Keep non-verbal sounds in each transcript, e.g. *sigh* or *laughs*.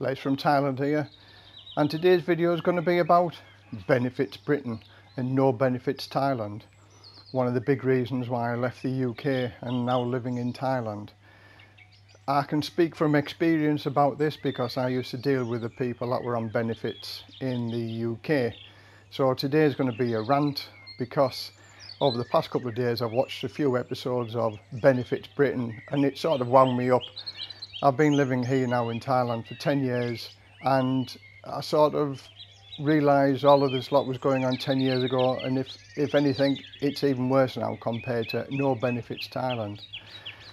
Les from Thailand here and today's video is going to be about benefits Britain and no benefits Thailand. One of the big reasons why I left the UK and now living in Thailand. I can speak from experience about this because I used to deal with the people that were on benefits in the UK. So today is going to be a rant because over the past couple of days I've watched a few episodes of Benefits Britain and it sort of wound me up I've been living here now in Thailand for 10 years and I sort of realised all of this lot was going on 10 years ago and if, if anything it's even worse now compared to no benefits Thailand.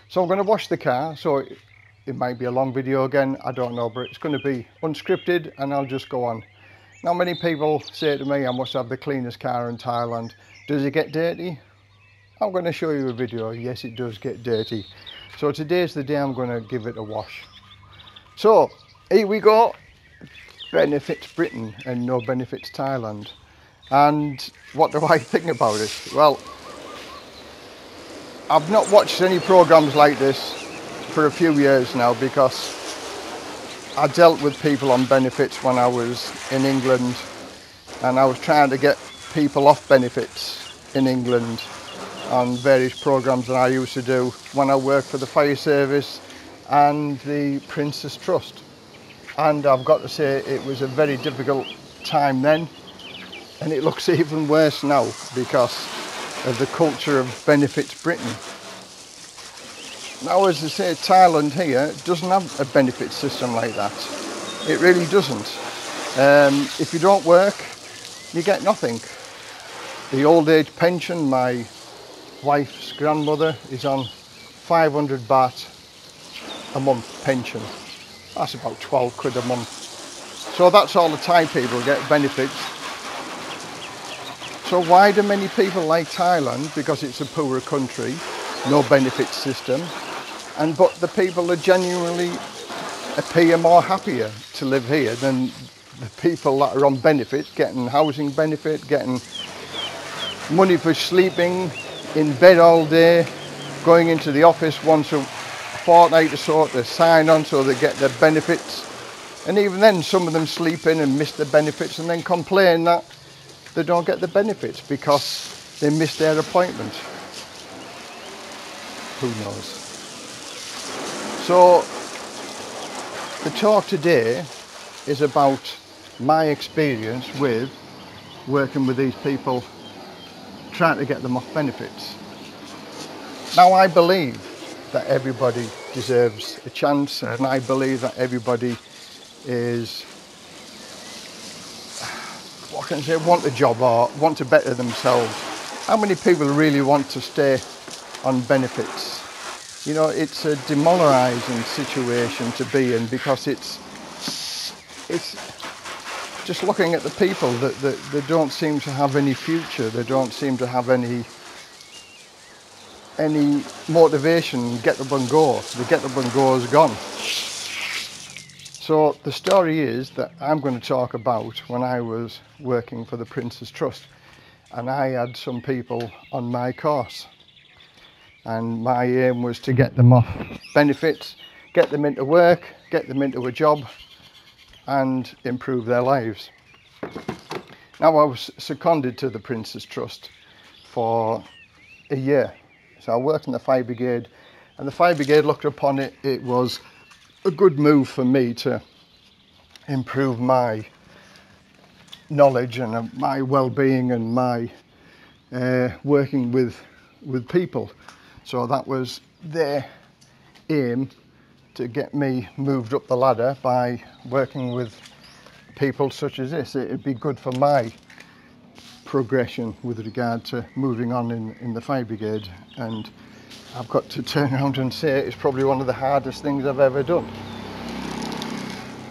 So I'm going to wash the car so it, it might be a long video again I don't know but it's going to be unscripted and I'll just go on. Now many people say to me I must have the cleanest car in Thailand. Does it get dirty? I'm going to show you a video. Yes it does get dirty. So today's the day I'm going to give it a wash. So here we go. Benefits Britain and no benefits Thailand. And what do I *laughs* think about it? Well, I've not watched any programs like this for a few years now because I dealt with people on benefits when I was in England and I was trying to get people off benefits in England on various programs that I used to do when I worked for the fire service and the Prince's Trust. And I've got to say it was a very difficult time then and it looks even worse now because of the culture of Benefits Britain. Now as I say, Thailand here doesn't have a benefit system like that. It really doesn't. Um, if you don't work, you get nothing. The old age pension, my wife's grandmother is on 500 baht a month pension. That's about 12 quid a month. So that's all the Thai people get benefits. So why do many people like Thailand? Because it's a poorer country, no benefit system, and but the people are genuinely appear more happier to live here than the people that are on benefits, getting housing benefit, getting money for sleeping, in bed all day, going into the office once a fortnight or so to sign on so they get their benefits. And even then, some of them sleep in and miss the benefits and then complain that they don't get the benefits because they missed their appointment. Who knows? So, the talk today is about my experience with working with these people trying to get them off benefits. Now I believe that everybody deserves a chance and I believe that everybody is what can I say, want a job or want to better themselves. How many people really want to stay on benefits? You know, it's a demoralising situation to be in because it's it's just looking at the people that, that they don't seem to have any future they don't seem to have any any motivation get up and go the get and go is gone. So the story is that I'm going to talk about when I was working for the Prince's Trust and I had some people on my course. And my aim was to get them off benefits get them into work get them into a job and improve their lives. Now I was seconded to the Prince's Trust for a year. So I worked in the fire brigade and the fire brigade looked upon it, it was a good move for me to improve my knowledge and uh, my well-being and my uh, working with with people. So that was their aim to get me moved up the ladder by working with people such as this. It'd be good for my progression with regard to moving on in, in the fire brigade and I've got to turn *laughs* around and say it's probably one of the hardest things I've ever done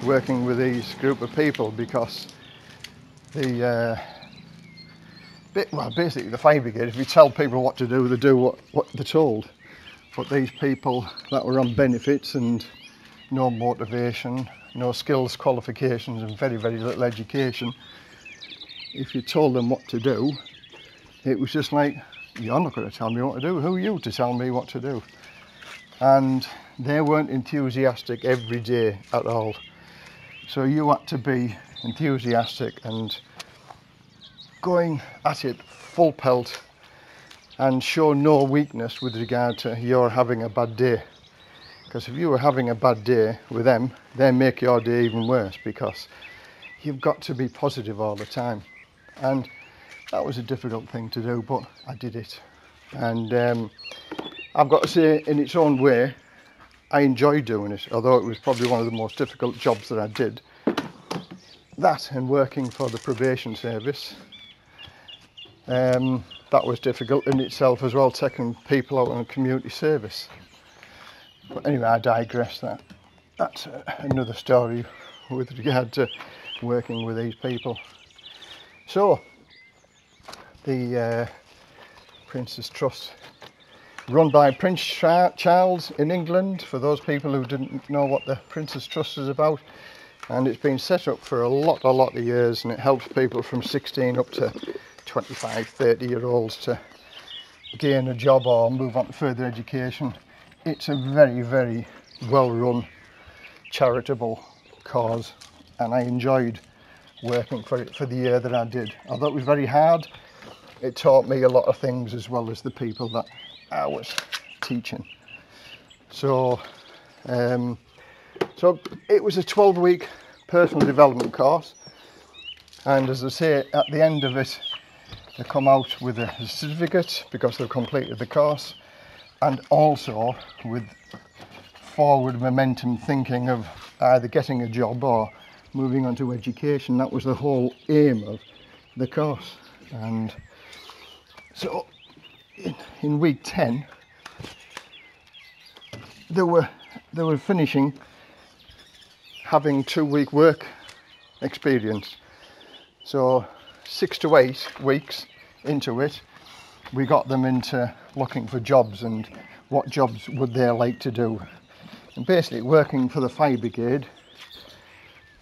working with these group of people because the uh, bit, well basically the fire brigade if you tell people what to do they do what, what they're told but these people that were on benefits and no motivation, no skills, qualifications and very, very little education, if you told them what to do, it was just like, you're not going to tell me what to do. Who are you to tell me what to do? And they weren't enthusiastic every day at all. So you had to be enthusiastic and going at it full pelt and show no weakness with regard to you're having a bad day. Because if you were having a bad day with them, they make your day even worse because you've got to be positive all the time. And that was a difficult thing to do, but I did it. And um, I've got to say, in its own way, I enjoyed doing it, although it was probably one of the most difficult jobs that I did. That and working for the probation service, um, that was difficult in itself as well, taking people out on community service. But anyway, I digress. That that's another story with regard to working with these people. So, the uh, Prince's Trust, run by Prince Charles in England, for those people who didn't know what the Prince's Trust is about. And it's been set up for a lot, a lot of years, and it helps people from 16 up to 25, 30 year olds to gain a job or move on to further education. It's a very, very well run charitable cause, and I enjoyed working for it for the year that I did. Although it was very hard, it taught me a lot of things as well as the people that I was teaching. So, um, so it was a 12 week personal development course. And as I say, at the end of it, they come out with a certificate because they've completed the course and also with forward momentum thinking of either getting a job or moving on to education. That was the whole aim of the course. And so in, in week 10, they were, they were finishing having two week work experience. So six to eight weeks into it, we got them into looking for jobs and what jobs would they like to do. And basically working for the fire brigade,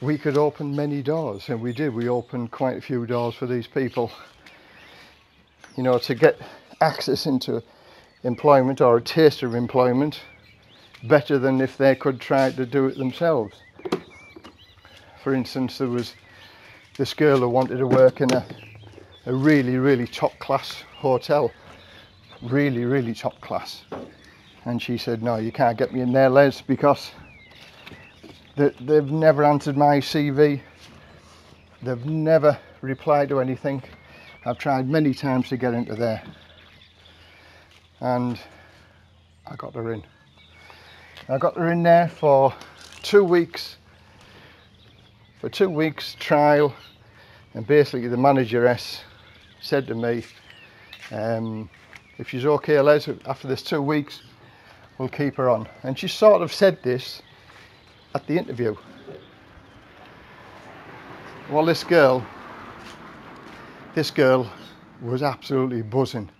we could open many doors and we did. We opened quite a few doors for these people. You know, to get access into employment or a taste of employment better than if they could try to do it themselves. For instance, there was this girl who wanted to work in a, a really, really top class hotel. Really, really top class. And she said, no, you can't get me in there, Les, because they've never answered my CV. They've never replied to anything. I've tried many times to get into there. And I got her in. I got her in there for two weeks for two weeks trial and basically the manageress said to me um, if she's okay Les after this two weeks we'll keep her on. And she sort of said this at the interview. Well this girl this girl was absolutely buzzing.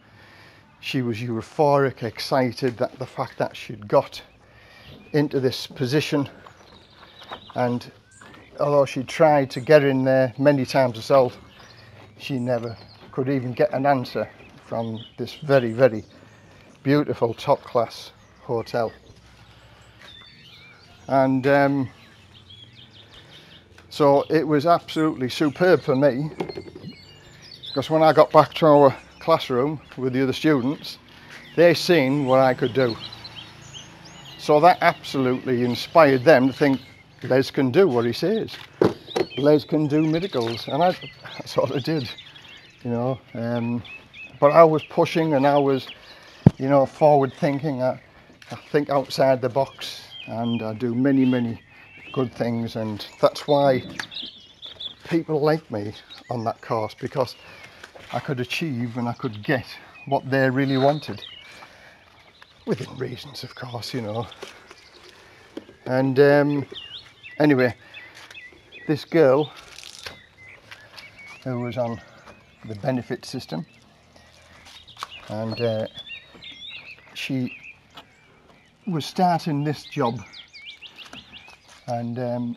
She was euphoric excited that the fact that she'd got into this position. And although she tried to get in there many times herself, she never could even get an answer from this very, very beautiful top class hotel. And um, so it was absolutely superb for me because when I got back to our classroom with the other students, they seen what I could do. So that absolutely inspired them to think Les can do what he says. Les can do miracles, and I, that's what I did, you know. Um, but I was pushing and I was, you know, forward thinking. I, I think outside the box, and I do many, many good things, and that's why people like me on that course because I could achieve and I could get what they really wanted within reasons, of course, you know. And um, Anyway, this girl who was on the benefit system and uh, she was starting this job and um,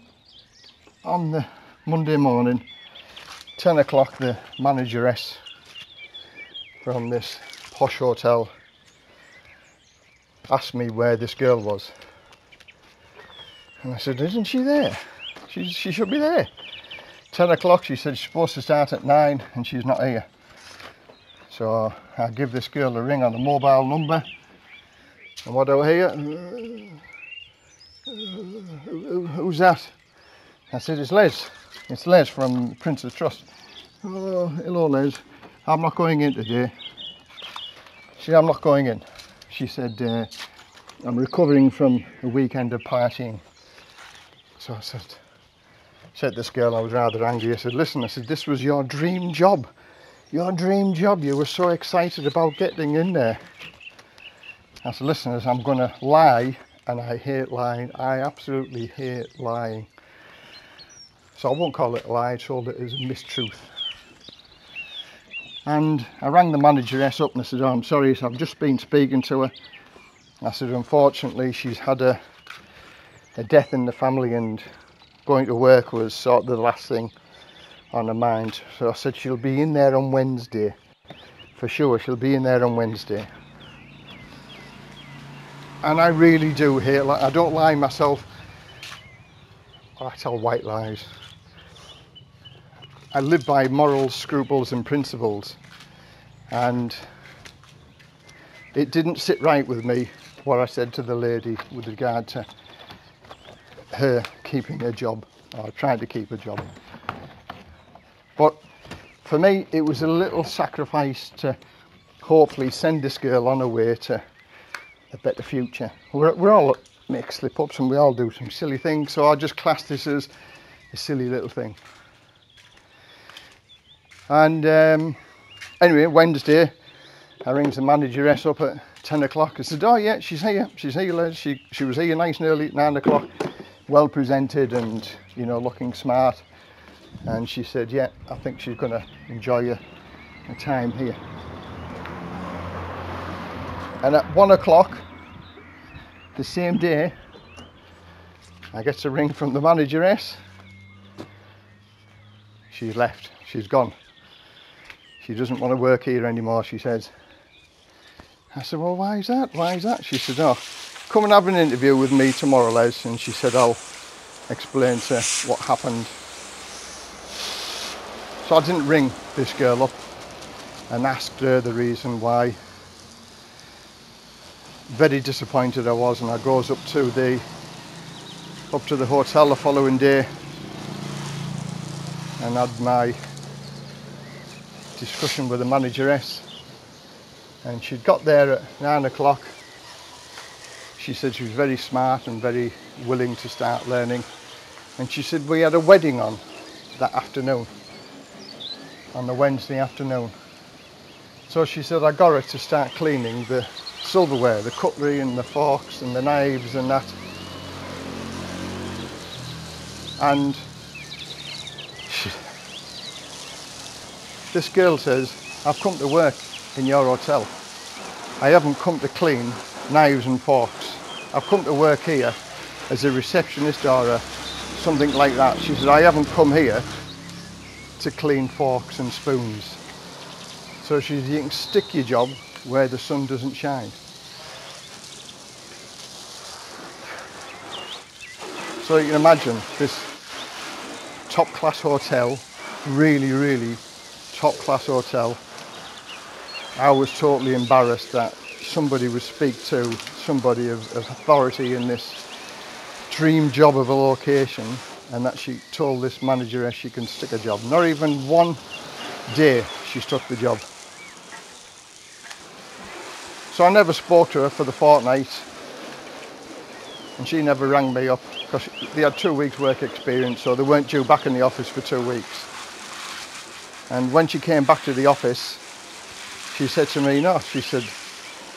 on the Monday morning 10 o'clock the manageress from this posh hotel asked me where this girl was and I said, isn't she there? She's, she should be there. 10 o'clock, she said she's supposed to start at 9 and she's not here. So I'll give this girl a ring on the mobile number. And what do I hear? Who's that? I said, it's Les. It's Les from Prince's Trust. Oh, hello Les. I'm not going in today. She said, I'm not going in. She said, uh, I'm recovering from a weekend of partying. So I said, said this girl, I was rather angry. I said, listen, I said, this was your dream job. Your dream job. You were so excited about getting in there. I said, listen, I'm going to lie and I hate lying. I absolutely hate lying. So I won't call it a lie, I told it as a mistruth. And I rang the manageress up and I said, oh, I'm sorry, so I've just been speaking to her. I said, unfortunately, she's had a, a death in the family and going to work was sort of the last thing on her mind. So I said, she'll be in there on Wednesday. For sure, she'll be in there on Wednesday. And I really do hate, like, I don't lie myself. Oh, I tell white lies. I live by morals, scruples and principles and it didn't sit right with me what I said to the lady with regard to her keeping her job or trying to keep her job. But for me it was a little sacrifice to hopefully send this girl on her way to a better future. We're, we're all make slip ups and we all do some silly things so I just class this as a silly little thing. And um, anyway, Wednesday, I rings the manageress up at 10 o'clock. I said, oh yeah, she's here, she's here. She, she was here nice and early at nine o'clock, well presented and, you know, looking smart. And she said, yeah, I think she's gonna enjoy her, her time here. And at one o'clock, the same day, I get a ring from the manageress. She's left, she's gone. She doesn't want to work here anymore, she says. I said, well, why is that? Why is that? She said, oh, come and have an interview with me tomorrow, Les. And she said, I'll explain to her what happened. So I didn't ring this girl up and asked her the reason why. Very disappointed I was and I goes up to the up to the hotel the following day and had my discussion with the manageress and she'd got there at nine o'clock she said she was very smart and very willing to start learning and she said we had a wedding on that afternoon on the Wednesday afternoon so she said I got her to start cleaning the silverware the cutlery and the forks and the knives and that and This girl says, I've come to work in your hotel. I haven't come to clean knives and forks. I've come to work here as a receptionist or a, something like that. She said, I haven't come here to clean forks and spoons. So she said, you can stick your job where the sun doesn't shine. So you can imagine this top class hotel, really, really top class hotel. I was totally embarrassed that somebody would speak to somebody of, of authority in this dream job of a location and that she told this manager she can stick a job. Not even one day she stuck the job. So I never spoke to her for the fortnight and she never rang me up because they had two weeks work experience so they weren't due back in the office for two weeks. And when she came back to the office, she said to me, no, she said,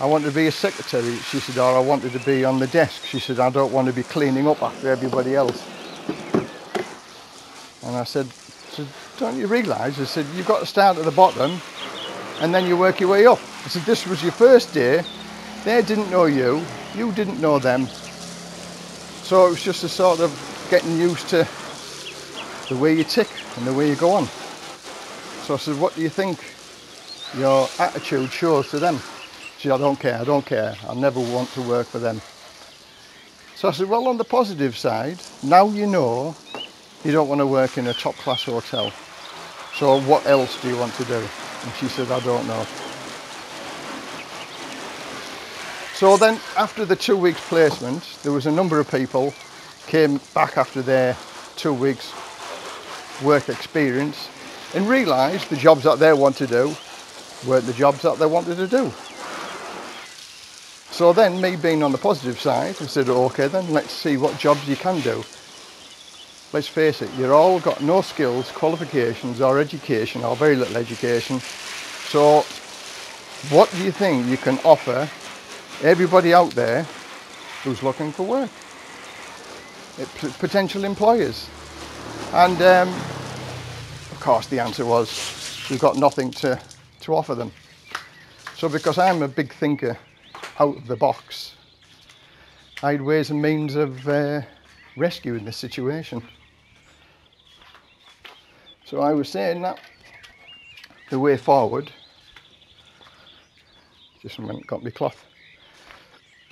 I wanted to be a secretary. She said, or I wanted to be on the desk. She said, I don't want to be cleaning up after everybody else. And I said, don't you realise? I said, you've got to start at the bottom and then you work your way up. I said, this was your first day. They didn't know you. You didn't know them. So it was just a sort of getting used to the way you tick and the way you go on. So I said, what do you think your attitude shows to them? She I don't care, I don't care. I never want to work for them. So I said, well, on the positive side, now you know you don't want to work in a top class hotel. So what else do you want to do? And she said, I don't know. So then after the two weeks placement, there was a number of people came back after their two weeks work experience and realised the jobs that they want to do weren't the jobs that they wanted to do. So then me being on the positive side, I said, okay then, let's see what jobs you can do. Let's face it, you've all got no skills, qualifications or education or very little education. So what do you think you can offer everybody out there who's looking for work? Potential employers. And um, of course the answer was, we've got nothing to, to offer them. So because I'm a big thinker out of the box, I had ways and means of uh, rescuing this situation. So I was saying that the way forward, just went got me cloth.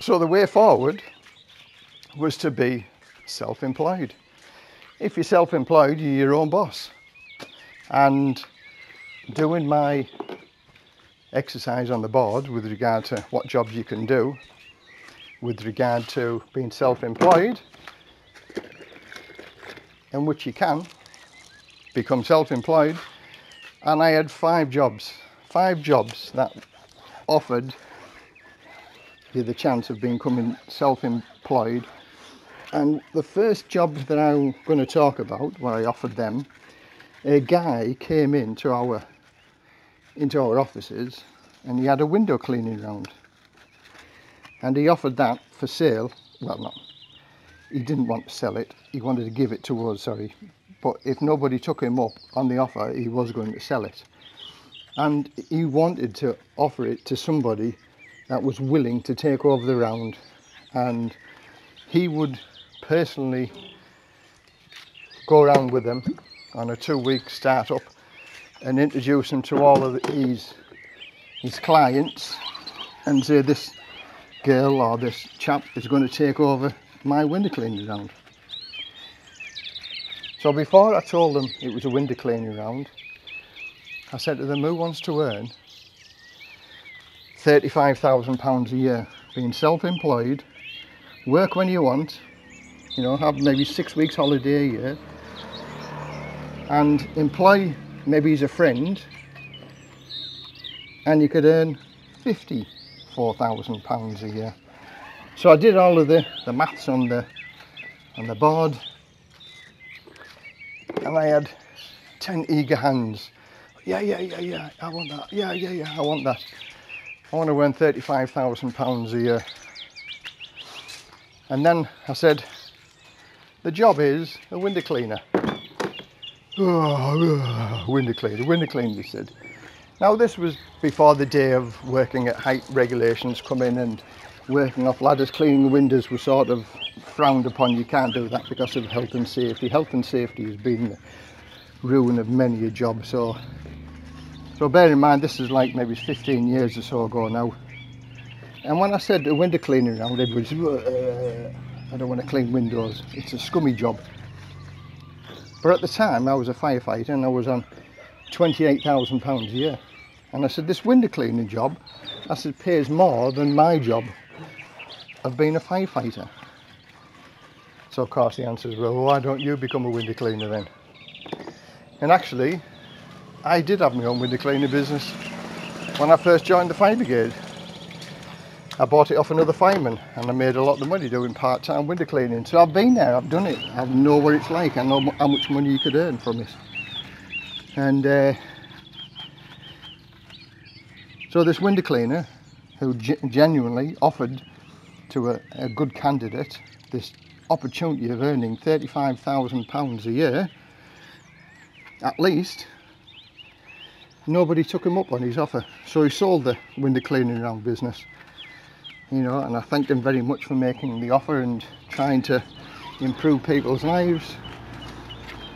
So the way forward was to be self-employed. If you're self-employed, you're your own boss. And doing my exercise on the board with regard to what jobs you can do, with regard to being self-employed, in which you can become self-employed, and I had five jobs, five jobs that offered you the chance of becoming self-employed. And the first job that I'm going to talk about where I offered them a guy came into our into our offices and he had a window cleaning round. And he offered that for sale. Well not he didn't want to sell it. He wanted to give it to us sorry. But if nobody took him up on the offer he was going to sell it. And he wanted to offer it to somebody that was willing to take over the round. And he would personally go around with them on a two-week startup and introduce him to all of his his clients and say this girl or this chap is going to take over my window cleaning round. So before I told them it was a window cleaning round, I said to them, who wants to earn £35,000 a year, being self-employed, work when you want, you know, have maybe six weeks holiday a year, and employ maybe he's a friend. And you could earn 54,000 pounds a year. So I did all of the the maths on the on the board. And I had 10 eager hands. Yeah yeah yeah yeah I want that. Yeah yeah yeah I want that. I want to earn 35,000 pounds a year. And then I said the job is a window cleaner oh, window cleaner, window cleaner, he said. Now this was before the day of working at height regulations come in and working off ladders, cleaning windows was sort of frowned upon. You can't do that because of health and safety. Health and safety has been the ruin of many a job. So, so bear in mind this is like maybe 15 years or so ago now. And when I said a window cleaning around, everybody's, uh, I don't want to clean windows. It's a scummy job. But at the time I was a firefighter and I was on £28,000 a year. And I said, this window cleaning job, I said, pays more than my job of being a firefighter. So of course the answer is, well, why don't you become a window cleaner then? And actually, I did have my own window cleaning business when I first joined the fire brigade. I bought it off another fireman and I made a lot of money doing part-time window cleaning. So I've been there, I've done it, I know what it's like, I know how much money you could earn from it. And uh, so this window cleaner, who genuinely offered to a, a good candidate this opportunity of earning £35,000 a year, at least, nobody took him up on his offer. So he sold the window cleaning around business you know and I thank them very much for making the offer and trying to improve people's lives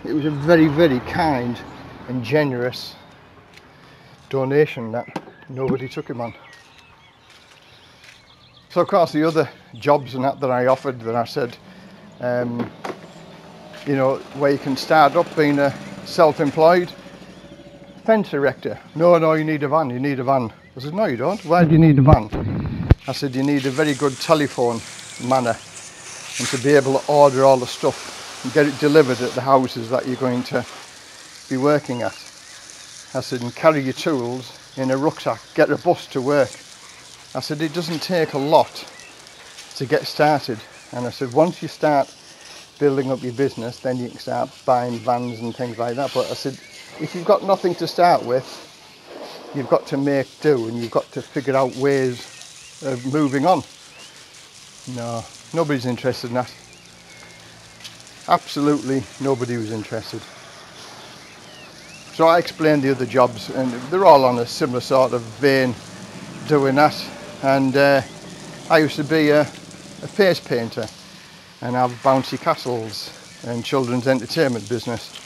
it was a very very kind and generous donation that nobody took him on so of course the other jobs and that that I offered that I said um, you know, where you can start up being a self-employed fence erector. No, no, you need a van, you need a van. I said, no, you don't. Why do you need a van? I said, you need a very good telephone manner and to be able to order all the stuff and get it delivered at the houses that you're going to be working at. I said, and carry your tools in a rucksack, get a bus to work. I said, it doesn't take a lot to get started. And I said, once you start building up your business, then you can start buying vans and things like that. But I said, if you've got nothing to start with, you've got to make do and you've got to figure out ways of moving on. No, nobody's interested in that. Absolutely nobody was interested. So I explained the other jobs and they're all on a similar sort of vein doing that. And uh, I used to be a, a face painter and have bouncy castles and children's entertainment business.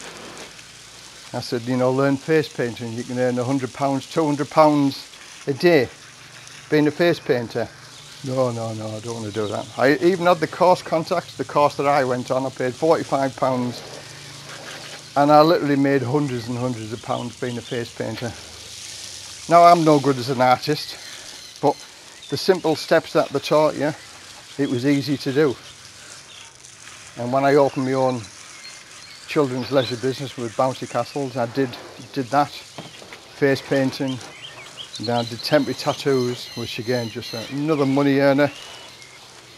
I said, you know, learn face painting. You can earn £100, £200 a day being a face painter. No, no, no, I don't want to do that. I even had the course contacts, the course that I went on, I paid £45 and I literally made hundreds and hundreds of pounds being a face painter. Now I'm no good as an artist, but the simple steps that they taught you, it was easy to do. And when I opened my own children's leisure business with bouncy castles, I did did that, face painting, and I did temporary tattoos, which again just another money earner,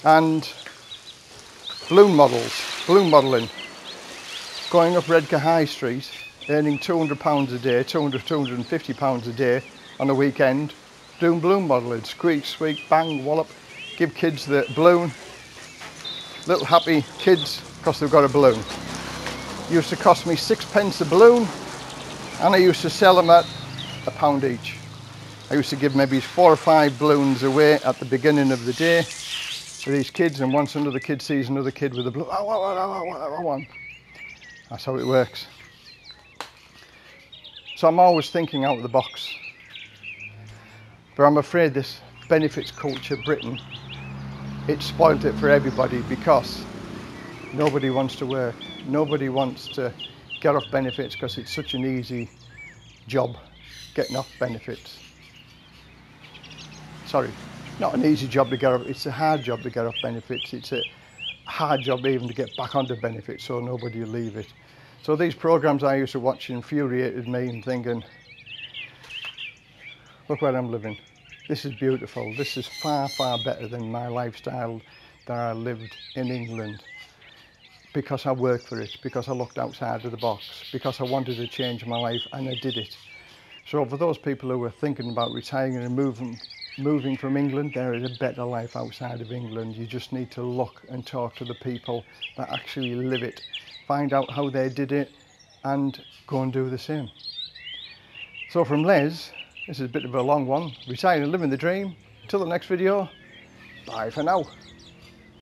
and balloon models, balloon modelling, going up Redcar High Street, earning 200 pounds a day, 200, 250 pounds a day on a weekend, doing balloon modelling, squeak, squeak, bang, wallop, give kids the balloon, little happy kids because they've got a balloon. Used to cost me six pence a balloon and I used to sell them at a pound each. I used to give maybe four or five balloons away at the beginning of the day to these kids and once another kid sees another kid with a balloon, oh, oh, oh, oh, That's how it works. So I'm always thinking out of the box. But I'm afraid this benefits culture Britain it spoiled it for everybody because nobody wants to work. Nobody wants to get off benefits because it's such an easy job getting off benefits. Sorry, not an easy job to get off, it's a hard job to get off benefits. It's a hard job even to get back onto benefits so nobody will leave it. So these programs I used to watch infuriated me and thinking, look where I'm living. This is beautiful. This is far, far better than my lifestyle that I lived in England because I worked for it, because I looked outside of the box, because I wanted to change my life and I did it. So for those people who are thinking about retiring and moving, moving from England, there is a better life outside of England. You just need to look and talk to the people that actually live it, find out how they did it and go and do the same. So from Les, this is a bit of a long one. Retiring and living the dream. Until the next video, bye for now.